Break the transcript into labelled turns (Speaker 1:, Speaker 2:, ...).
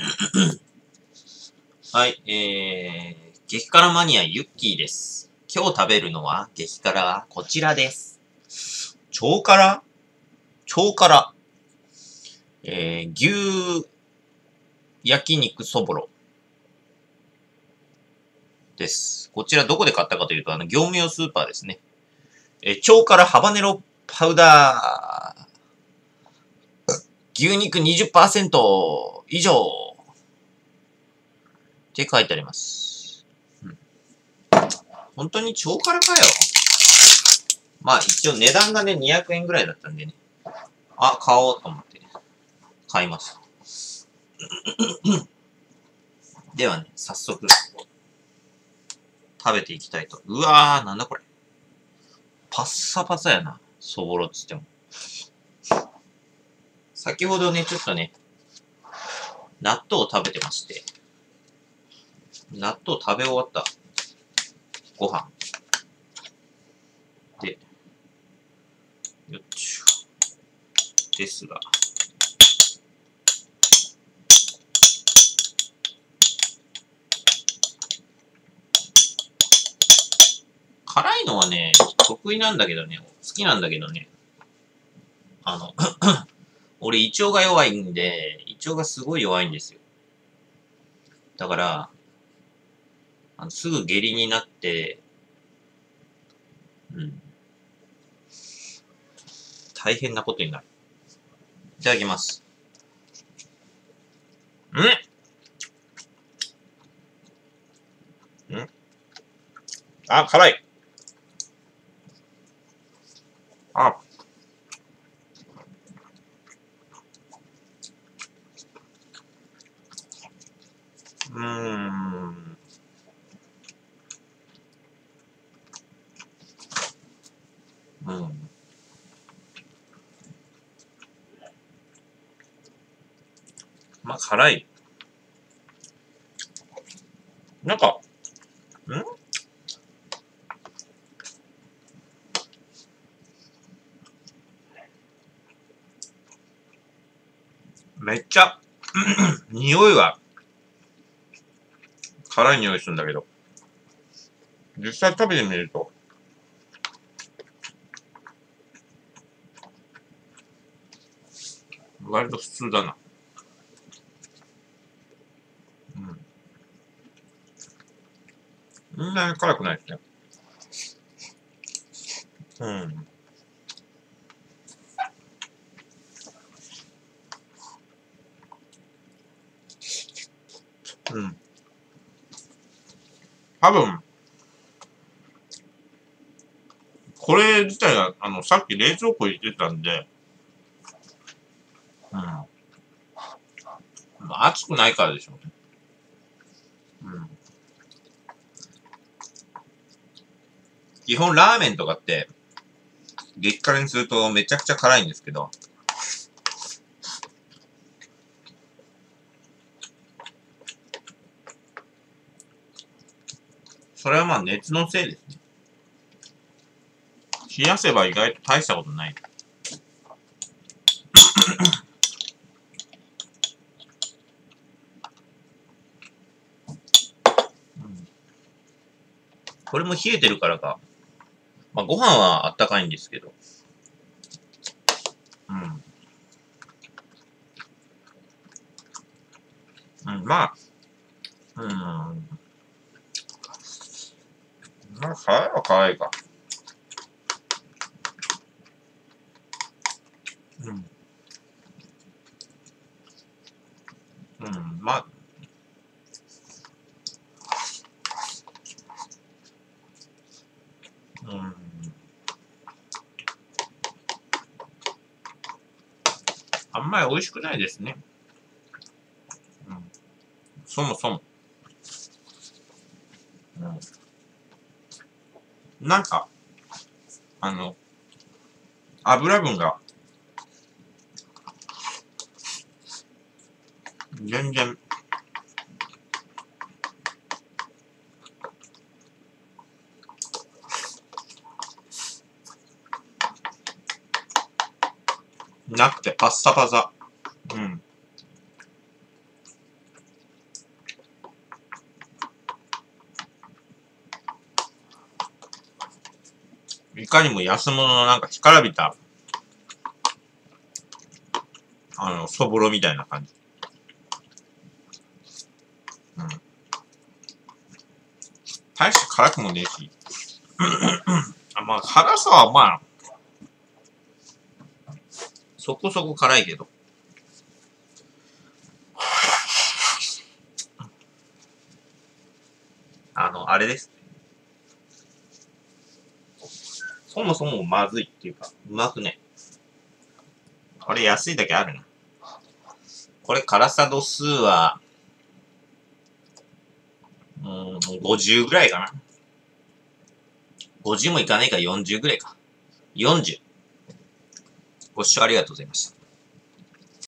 Speaker 1: はい、えー、激辛マニアユッキーです。今日食べるのは、激辛はこちらです。超辛？超辛。えー、牛焼肉そぼろ。です。こちらどこで買ったかというと、あの、業務用スーパーですね。えー、超辛ハバネロパウダー。牛肉20%以上って書いてあります。うん、本当に超辛かよ。まあ一応値段がね、200円ぐらいだったんでね。あ、買おうと思って、買いました。ではね、早速、食べていきたいと。うわー、なんだこれ。パッサパサやな。そぼろっつっても。先ほどね、ちょっとね、納豆を食べてまして、納豆食べ終わった。ご飯。で、よっちゅですが、辛いのはね、得意なんだけどね、好きなんだけどね、あの 俺胃腸が弱いんで、胃腸がすごい弱いんですよ。だから、あのすぐ下痢になって、うん。大変なことになる。いただきます。んんあ、辛い。あ、うーん。うん。まあ、辛い。なんか、ん？めっちゃ 匂いは辛い匂いするんだけど、実際食べてみると、割と普通だな。うん。そんなに辛くないですね。うん。うん。多分、これ自体が、あの、さっき冷蔵庫入れてたんで、うん。まあ、熱くないからでしょうね。うん。基本ラーメンとかって、激辛にするとめちゃくちゃ辛いんですけど、それはまあ熱のせいですね。冷やせば意外と大したことない。これも冷えてるからか。まあ、ご飯はあったかいんですけど。うん。うん、まあ、うん。まあ、可愛いは可愛いか。うん。うん、まあ、うん。あんまり美味しくないですね。うん。そもそも。うん。なんか、あの、油分が、全然、なくてパッサパサ。うん。いかにも安物のなんか干からびた、あの、そぼろみたいな感じ。うん。大して辛くもねえし。あまあ、辛さはまあ、そこそこ辛いけど。あの、あれです。そもそもまずいっていうか、うまくね。これ安いだけあるな。これ辛さ度数は、うん、50ぐらいかな。50もいかないか40ぐらいか。40。ご視聴ありがとうございました。